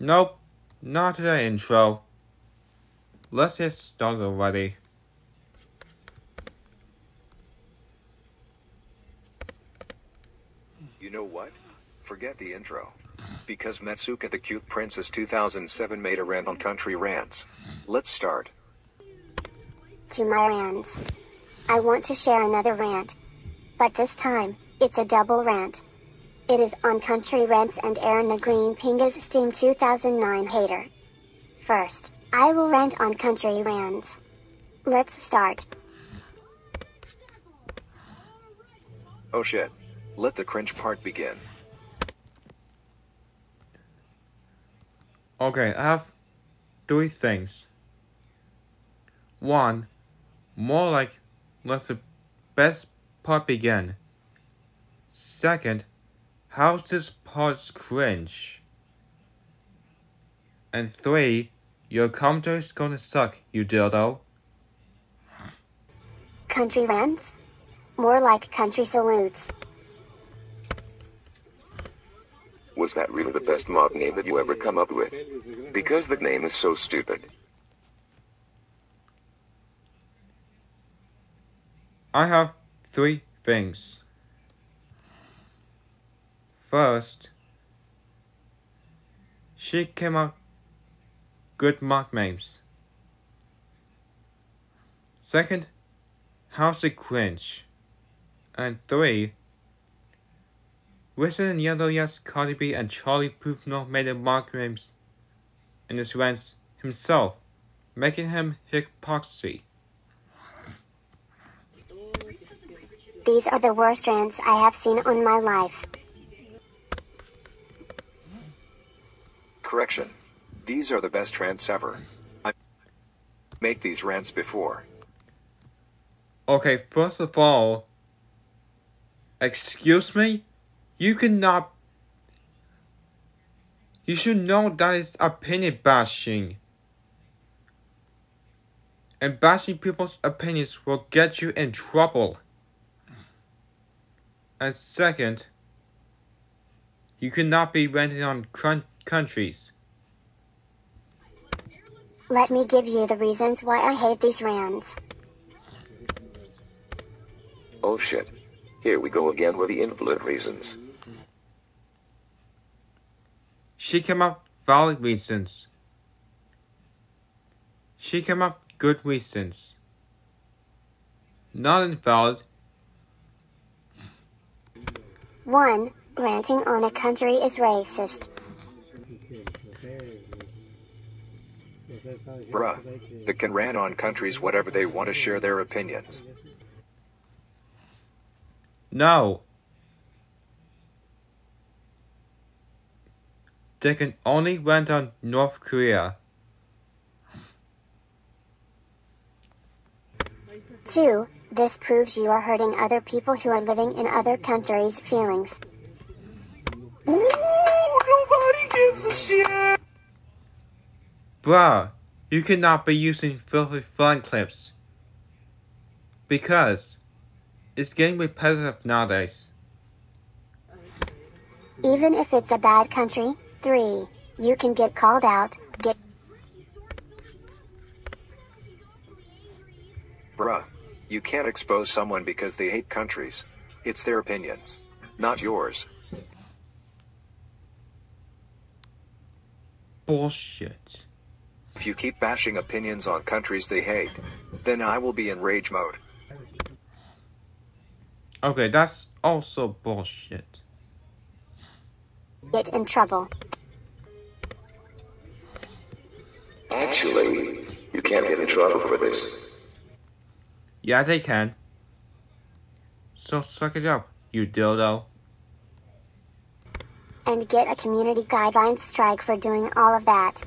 Nope, not the intro. Let's get started already. You know what? Forget the intro. Because Matsuka the Cute Princess 2007 made a rant on Country Rants. Let's start. to my rants. I want to share another rant. But this time, it's a double rant. It is on Country Rants and Aaron the Green Pingas Steam 2009 hater. First, I will rant on Country Rants. Let's start. Oh shit. Let the cringe part begin. Okay, I have three things. One, more like let the best part begin. Second, how's this part cringe? And three, your commentary's gonna suck, you dildo. Country Rants? More like Country Salutes. Was that really the best mod name that you ever come up with? Because the name is so stupid. I have three things. First, she came up good mock names. Second, how's it cringe? And three, Wizard and Yellow Yes, Cardi B, and Charlie Puthno made the mock names in his rants himself, making him hypocrisy. These are the worst rants I have seen on my life. Correction. These are the best rants ever. I make these rants before. Okay, first of all, excuse me? You cannot. You should know that is opinion bashing. And bashing people's opinions will get you in trouble. And second, you cannot be renting on crun- countries. Let me give you the reasons why I hate these rants. Oh shit. Here we go again with the invalid reasons. She came up valid reasons. She came up good reasons. Not invalid. 1. Ranting on a country is racist. Bruh. They can rant on countries whatever they want to share their opinions. No. They can only rent on North Korea. 2. This proves you are hurting other people who are living in other countries' feelings. Ooh, nobody gives a shit! Bruh, you cannot be using filthy fun clips. Because it's getting repetitive nowadays. Even if it's a bad country. 3. You can get called out, get Bruh. You can't expose someone because they hate countries. It's their opinions. Not yours. Bullshit. If you keep bashing opinions on countries they hate, then I will be in rage mode. Okay, that's also bullshit. get in trouble. Actually, you can't get in trouble for this. Yeah, they can. So suck it up, you dildo. And get a community guidelines strike for doing all of that.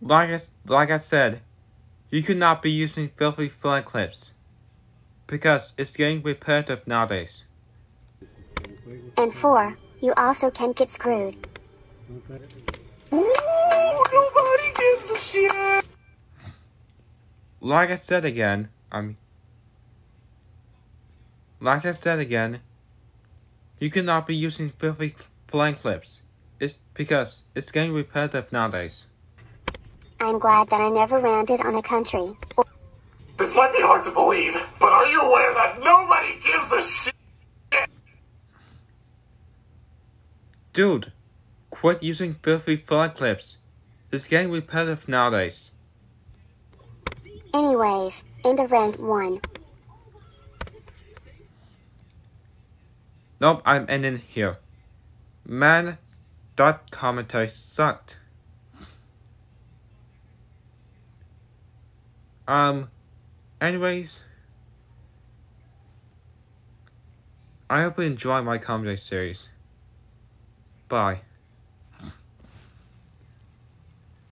Like I, like I said, you could not be using filthy fun clips. Because it's getting repetitive nowadays. And 4. You also can get screwed. Ooh, nobody gives a shit! Like I said again, I'm. like I said again, you cannot be using filthy flying clips. It's because it's getting repetitive nowadays. I'm glad that I never ranted on a country or This might be hard to believe, but are you aware that nobody gives a shit? Dude, quit using filthy flying clips. It's getting repetitive nowadays. Anyways, end of round 1. Nope, I'm ending here. Man, that commentary sucked. Um, anyways, I hope you enjoy my comedy series. Bye.